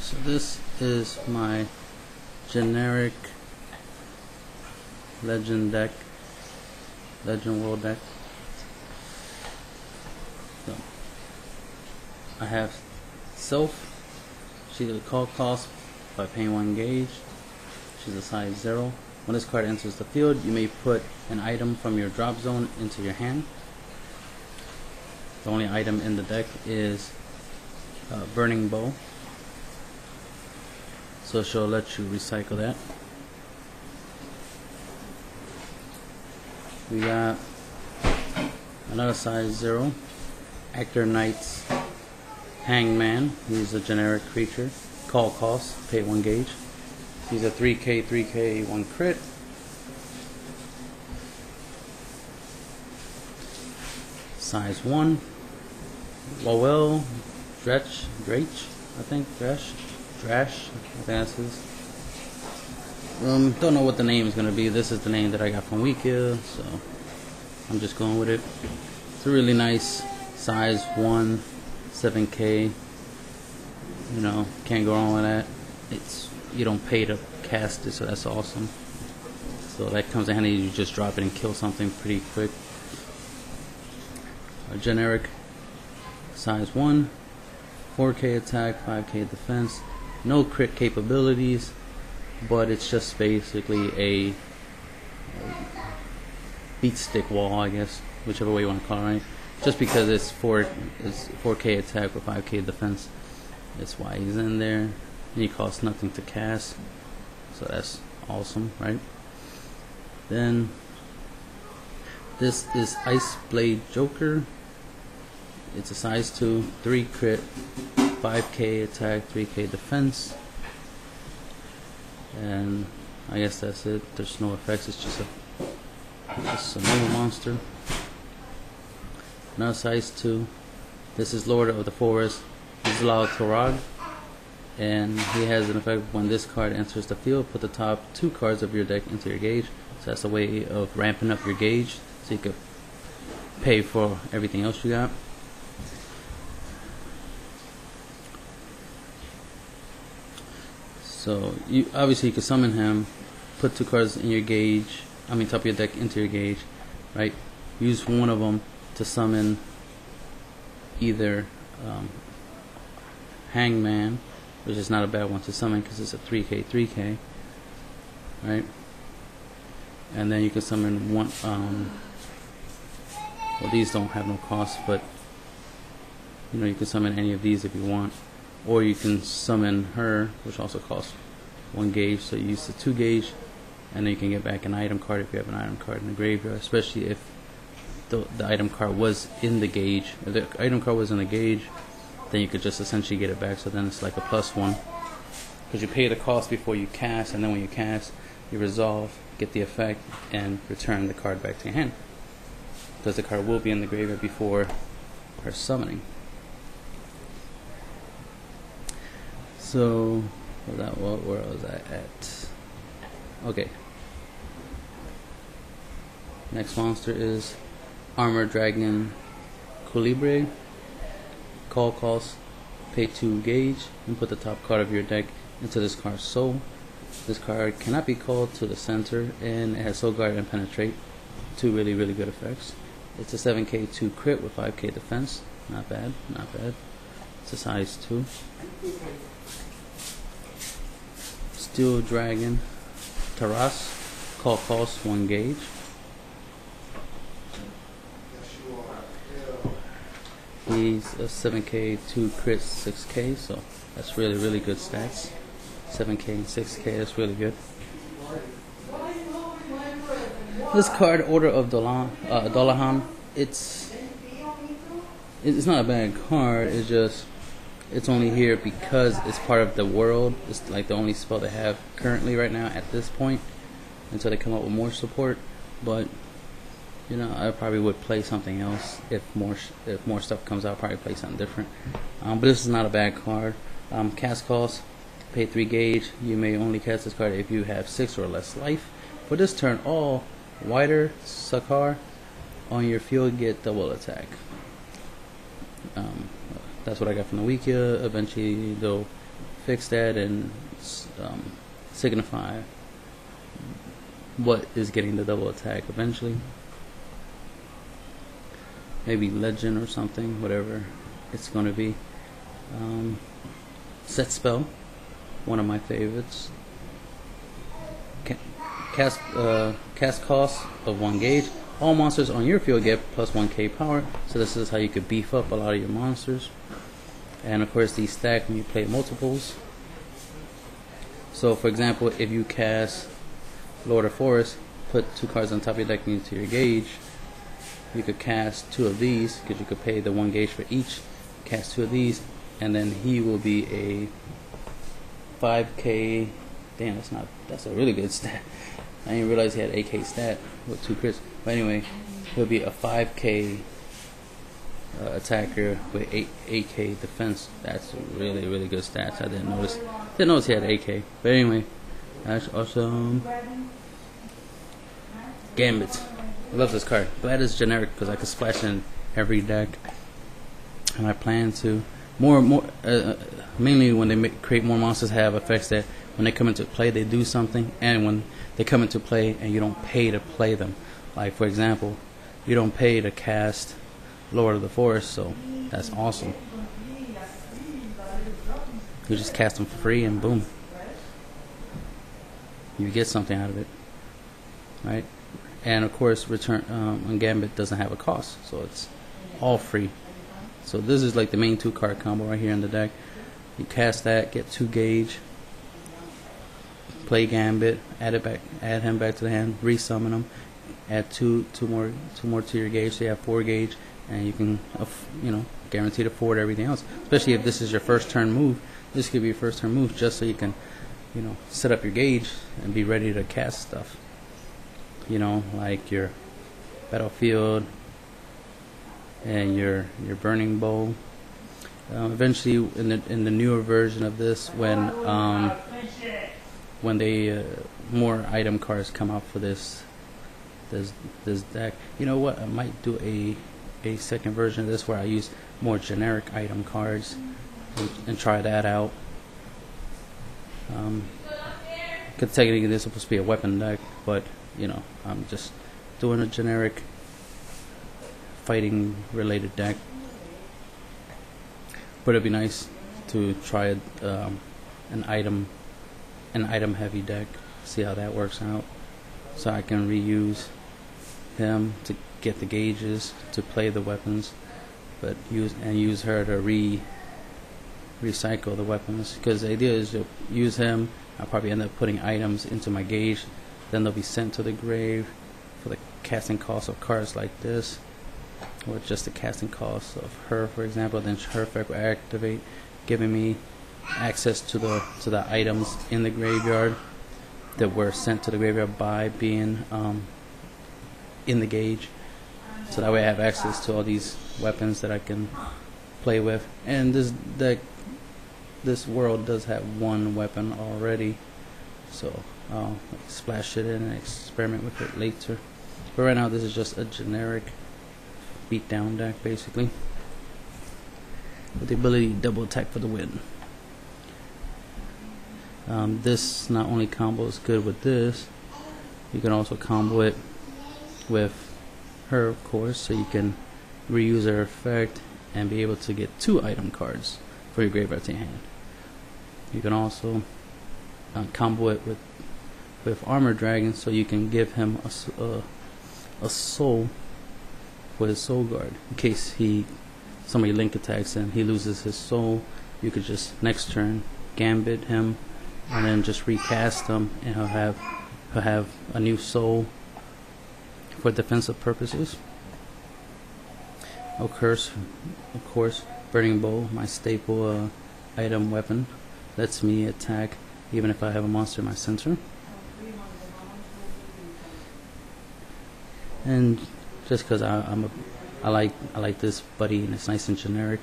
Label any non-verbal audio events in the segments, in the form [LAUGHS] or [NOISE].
So this is my generic legend deck, legend world deck. So I have Sylph. She's a call cost by paying one gauge. She's a size zero. When this card enters the field, you may put an item from your drop zone into your hand. The only item in the deck is uh, Burning Bow. So she'll let you recycle that. We got another size zero. Actor Knight's Hangman. He's a generic creature. Call cost, pay one gauge. He's a 3k, 3k, 1 crit. Size 1. Lowell, Dretch, Dretch, I think, Dresh, Think that's. Um, don't know what the name is going to be. This is the name that I got from Wikia, so I'm just going with it. It's a really nice size 1, 7k. You know, can't go wrong with that. It's you don't pay to cast it, so that's awesome. So that comes in handy. You just drop it and kill something pretty quick. A generic size 1, 4k attack, 5k defense, no crit capabilities, but it's just basically a, beat stick wall, I guess, whichever way you want to call it, right? Just because it's 4 it's 4k attack with 5k defense, that's why he's in there. And he costs nothing to cast, so that's awesome, right? Then this is Ice Blade Joker. It's a size 2, 3 crit, 5k attack, 3k defense. And I guess that's it. There's no effects, it's just a, just a normal monster. Another size 2. This is Lord of the Forest, This Islao Torag. And he has an effect when this card enters the field, put the top two cards of your deck into your gauge. So that's a way of ramping up your gauge so you could pay for everything else you got. So you obviously you can summon him, put two cards in your gauge. I mean, top of your deck into your gauge, right? Use one of them to summon either um, Hangman, which is not a bad one to summon because it's a 3k 3k, right? And then you can summon one. Um, well, these don't have no cost, but you know you can summon any of these if you want or you can summon her, which also costs one gauge. So you use the two gauge, and then you can get back an item card if you have an item card in the graveyard, especially if the, the item card was in the gauge. If the item card was in the gauge, then you could just essentially get it back. So then it's like a plus one, because you pay the cost before you cast, and then when you cast, you resolve, get the effect, and return the card back to your hand. Because the card will be in the graveyard before her summoning. So, that what? Where was I at? Okay. Next monster is Armor Dragon Colibre. Call cost, pay two gauge, and put the top card of your deck into this card's soul. This card cannot be called to the center, and it has Soul Guard and Penetrate. Two really, really good effects. It's a 7k 2 crit with 5k defense. Not bad, not bad. It's a size 2. Steel Dragon Taras. Call cost 1 gauge. He's a 7k 2 crit 6k, so that's really, really good stats. 7k and 6k, that's really good. This card, Order of Dolan, uh, Dolahan, it's it's not a bad card. It's just it's only here because it's part of the world. It's like the only spell they have currently right now at this point until they come up with more support. But you know, I probably would play something else if more if more stuff comes out. Probably play something different. Um, but this is not a bad card. Um, cast cost, pay three gauge. You may only cast this card if you have six or less life. For this turn, all wider Sakar on your field get double attack. That's what I got from the Wikia. Eventually they'll fix that and um, signify what is getting the double attack eventually. Maybe legend or something, whatever it's going to be. Um, set spell, one of my favorites. Cast uh, cast cost of one gauge. All monsters on your field get plus one K power. So this is how you could beef up a lot of your monsters. And of course, these stack when you play multiples. So, for example, if you cast Lord of Forest, put two cards on top of your deck into your gauge. You could cast two of these because you could pay the one gauge for each. Cast two of these, and then he will be a 5k. Damn, that's not. That's a really good [LAUGHS] stat. I didn't realize he had 8k stat with two crits. But anyway, he'll be a 5k uh, attacker with 8 8k defense. That's really really good stats. I didn't notice. Didn't notice he had 8k. But anyway, that's awesome. Gambit. I love this card. Glad it's generic because I can splash in every deck, and I plan to more more uh, uh, mainly when they make, create more monsters have effects that when they come into play they do something, and when they come into play and you don't pay to play them. Like for example, you don't pay to cast Lord of the Forest, so that's awesome. You just cast them free and boom, you get something out of it, right? and of course return um, gambit doesn't have a cost so it's all free so this is like the main two card combo right here in the deck. You cast that get two gauge play gambit add it back add him back to the hand resummon him add two two more two more to your gauge so you have four gauge and you can uh, you know guarantee to forward everything else. Especially if this is your first turn move this could be your first turn move just so you can you know set up your gauge and be ready to cast stuff. You know, like your battlefield and your your burning bow. Um, eventually, in the in the newer version of this, when um, when they uh, more item cards come out for this this this deck, you know what? I might do a a second version of this where I use more generic item cards and, and try that out. Um, Because technically this is supposed to be a weapon deck, but you know, I'm just doing a generic fighting related deck. But it'd be nice to try um, an item an item heavy deck, see how that works out. So I can reuse him to get the gauges to play the weapons, but use and use her to re recycle the weapons. Because the idea is to use him. I'll probably end up putting items into my gauge then they'll be sent to the grave for the casting cost of cards like this, or just the casting cost of her, for example. Then her effect will activate, giving me access to the to the items in the graveyard that were sent to the graveyard by being um, in the gauge. So that way I have access to all these weapons that I can play with. And this deck, this world does have one weapon already, so I'll splash it in and experiment with it later. But right now, this is just a generic beatdown deck, basically, with the ability to double attack for the win. Um, this not only combos good with this, you can also combo it with her, of course, so you can reuse her effect and be able to get two item cards for your graveyard to hand. You can also uh, combo it with with armor dragon, so you can give him a, a, a soul for his soul guard in case he somebody link attacks and he loses his soul. You could just next turn gambit him and then just recast him, and he'll have he'll have a new soul for defensive purposes. Of course, of course, burning bow, my staple uh, item weapon, lets me attack even if I have a monster in my center. And just because I'm a, I like I like this buddy and it's nice and generic.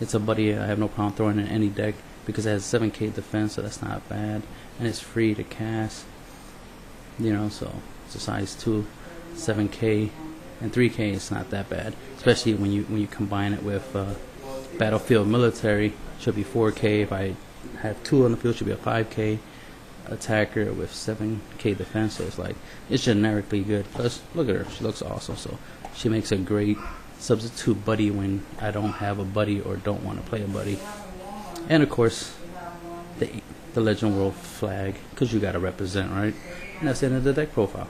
It's a buddy I have no problem throwing in any deck because it has 7k defense, so that's not bad, and it's free to cast. You know, so it's a size two, 7k, and 3k. It's not that bad, especially when you when you combine it with uh, battlefield military. Should be 4k if I have two on the field, she'll be a 5K attacker with 7K defense. So it's like it's generically good. Plus, look at her; she looks awesome. So she makes a great substitute buddy when I don't have a buddy or don't want to play a buddy. And of course, the the Legend World flag because you got to represent, right? And that's the end of the deck profile.